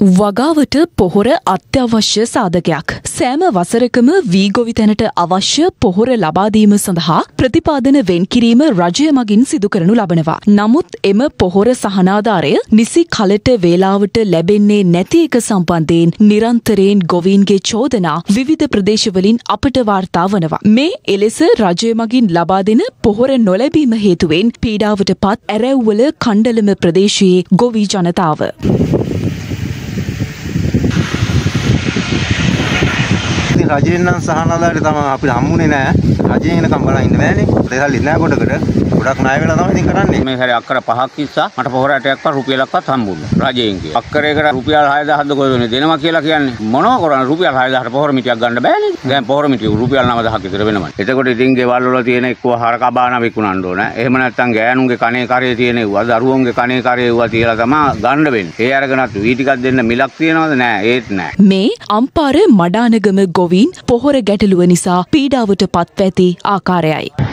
වගාවට පොහොර අත්‍යවශ්‍ය සාධකයක්. සෑම වසරකම වීගොවි තැනට අවශ්‍ය පොහොර ලබාදීම සඳහා ප්‍රතිපාදන වෙන්කිරීම රජය මගින් සිදු කරනු ලබනවා. නමුත් එම පොහොර සහනාධාරය නිසි කලට වේලාවට ලැබෙන්නේ නැති එක සම්බන්ධයෙන් නිරන්තරයෙන් ගොවීන්ගේ චෝදනා විවිධ ප්‍රදේශවලින් අපට වාර්තා වනවා. මේ එලෙස රජය මගින් ලබා දෙන පොහොර නොලැබීම හේතුවෙන් පීඩාවට පත් ඇරැව්වල කණ්ඩලම ප්‍රදේශයේ ගොවී ජනතාව. රජයෙන් නම් සහනාධාරය තමයි අපිට හම්බුනේ නෑ. රජයෙන් එනකම් බලන් ඉන්න බෑනේ. ඒසල්ලි නෑ කොටකට. ගොඩක් ණය වෙලා තමයි ඉතින් කරන්නේ. මේ හැරි අක්කර පහක් ඉස්සා මට පොහොර ඇටයක්වත් රුපියලක්වත් හම්බුනේ රජයෙන් කිය. අක්කරයකට රුපියල් 6000ද කොහෙද දෙනවා කියලා කියන්නේ මොනව කරන්නේ රුපියල් 6000ට පොහොර මිටියක් ගන්න බෑනේ. දැන් පොහොර මිටිය රුපියල් 9000ක් විතර වෙනවා. එතකොට ඉතින් ගෙවල් වල තියෙන එක්කව හරක බාන විකුණන්න ඕන. එහෙම නැත්නම් ගෑනුන්ගේ කනේ කරේ තියෙන ඒවා දරුවන්ගේ කනේ කරේ ඒවා තියලා තමයි ගන්න වෙන්නේ. ඒ අරගෙනත් වී ටිකක් දෙන්න මිලක් තියනවද නෑ ඒත් නෑ. මේ අම්පාර මඩානගම ගොවින් පොහොර ගැටලුව නිසා පීඩාවට පත්ව ඇති ආකාරයයි.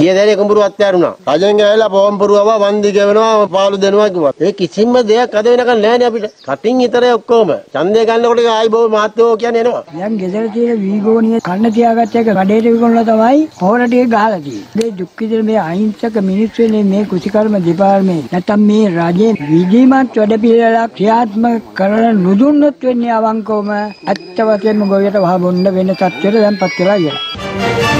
සිය දෙනෙක් කුඹුරු අත්හැරුණා. රජෙන් ඇවිල්ලා පොම් පුරුවවා වන්දි ගෙවනවා පාළු දෙනවා කිව්වා. ඒ කිසිම දෙයක් අද වෙනකන් නැහැනේ අපිට. කටින් විතරේ ඔක්කොම. ඡන්දය ගන්නකොට ආයි බෝ මාත්‍යෝ කියන්නේ එනවා. දැන් ගෙදර තියෙන වීගෝනිය කන්න තියාගත්ත එක කඩේට විකුණලා තමයි හොර ටික ගහලා තියෙන්නේ. මේ දුක් විඳින මේ අහිංසක මිනිස්සු ඉන්නේ මේ කුසිකර්ම දෙපාර්තමේන්තුවේ. නැත්තම් මේ රජේ විධිමත් වැඩ පිළිවෙලක් ක්‍රියාත්මක කරන නුදුන්නොත් වෙන්නේ අවංකවම ඇත්ත වශයෙන්ම ගොවියට වහ බොන්න වෙන තත්ත්වයට දැන්පත් වෙලා ඉවරයි.